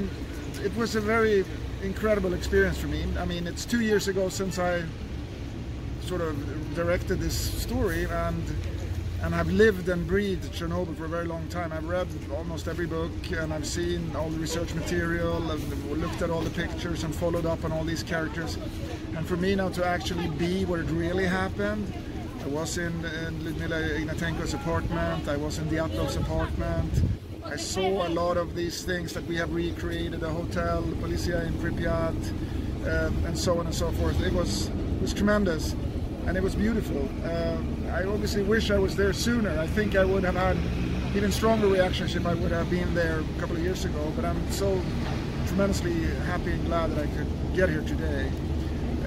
mean, it was a very incredible experience for me. I mean, it's two years ago since I sort of directed this story, and and I've lived and breathed Chernobyl for a very long time. I've read almost every book, and I've seen all the research material, and looked at all the pictures, and followed up on all these characters. And for me now to actually be where it really happened, I was in, in Lyudmila Ignatenko's apartment, I was in Dyatlov's apartment. I saw a lot of these things that we have recreated, the hotel, Polissia in Pripyat, um, and so on and so forth. It was, it was tremendous and it was beautiful. Um, I obviously wish I was there sooner. I think I would have had even stronger reactions if I would have been there a couple of years ago, but I'm so tremendously happy and glad that I could get here today.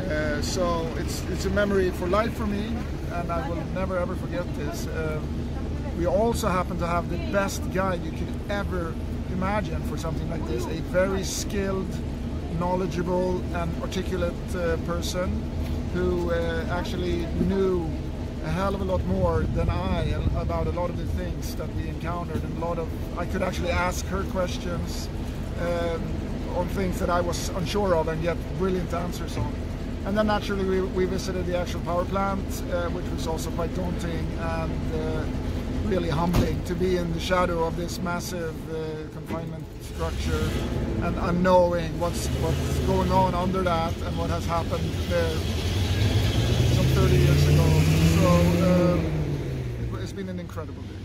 Uh, so it's it's a memory for life for me, and I will never ever forget this. Uh, we also happen to have the best guide you could ever imagine for something like this. A very skilled, knowledgeable, and articulate uh, person who uh, actually knew a hell of a lot more than I about a lot of the things that we encountered, and a lot of I could actually ask her questions um, on things that I was unsure of, and get brilliant answers on. And then naturally we, we visited the actual power plant, uh, which was also quite daunting and uh, really humbling to be in the shadow of this massive uh, confinement structure and unknowing what's what's going on under that and what has happened there some 30 years ago. So um, it, it's been an incredible day.